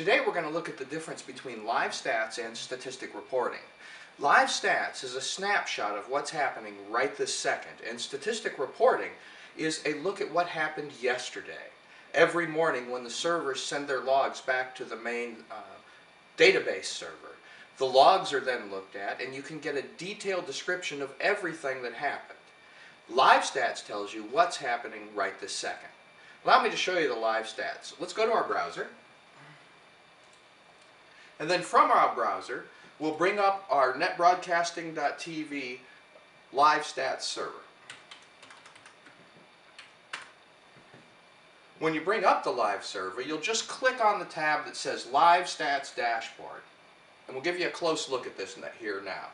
Today we're going to look at the difference between live stats and statistic reporting. Live stats is a snapshot of what's happening right this second, and statistic reporting is a look at what happened yesterday. Every morning when the servers send their logs back to the main uh, database server, the logs are then looked at and you can get a detailed description of everything that happened. Live stats tells you what's happening right this second. Allow me to show you the live stats. Let's go to our browser. And then from our browser, we'll bring up our netbroadcasting.tv live stats server. When you bring up the live server, you'll just click on the tab that says Live Stats Dashboard. And we'll give you a close look at this here now.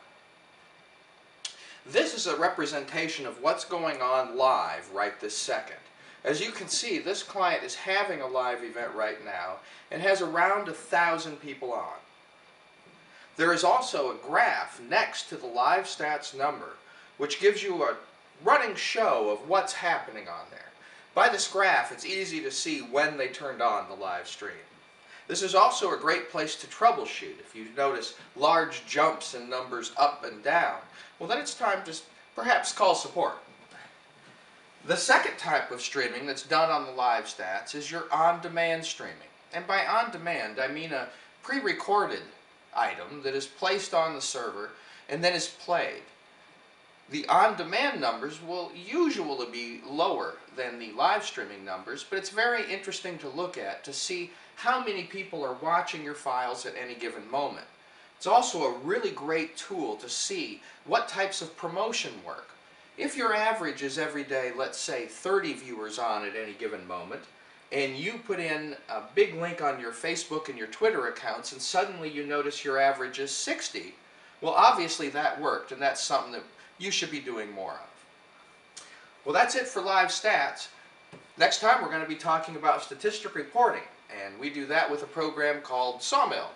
This is a representation of what's going on live right this second. As you can see, this client is having a live event right now and has around a thousand people on. There is also a graph next to the live stats number which gives you a running show of what's happening on there. By this graph, it's easy to see when they turned on the live stream. This is also a great place to troubleshoot. If you notice large jumps in numbers up and down, well then it's time to perhaps call support. The second type of streaming that's done on the live stats is your on-demand streaming. And by on-demand, I mean a pre-recorded item that is placed on the server and then is played. The on-demand numbers will usually be lower than the live streaming numbers, but it's very interesting to look at to see how many people are watching your files at any given moment. It's also a really great tool to see what types of promotion work. If your average is every day, let's say 30 viewers on at any given moment, and you put in a big link on your Facebook and your Twitter accounts and suddenly you notice your average is 60, well obviously that worked and that's something that you should be doing more of. Well, that's it for live stats. Next time we're going to be talking about statistic reporting, and we do that with a program called Sawmill.